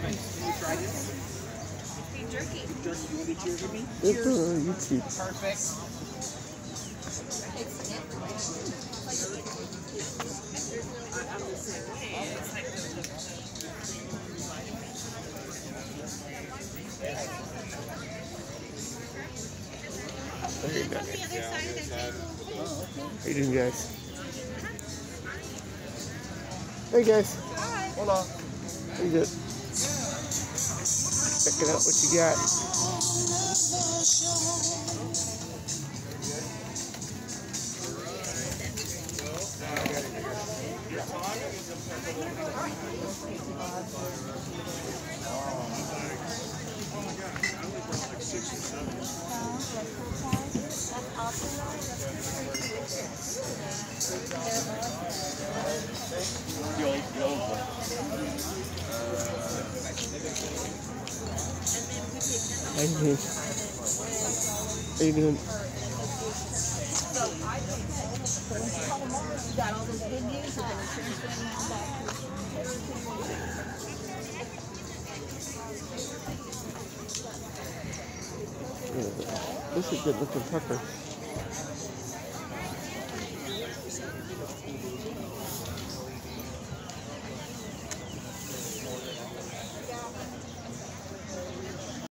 Can you try this? Beef jerky. Beef jerky. You want to cheers with me? It's on YouTube. Perfect. I'm the same way. It's like There you go. How you doing, guys? Hey, guys. Hi. Hola. How you doing? Checking out what you got. You? How you doing? this is good looking pepper.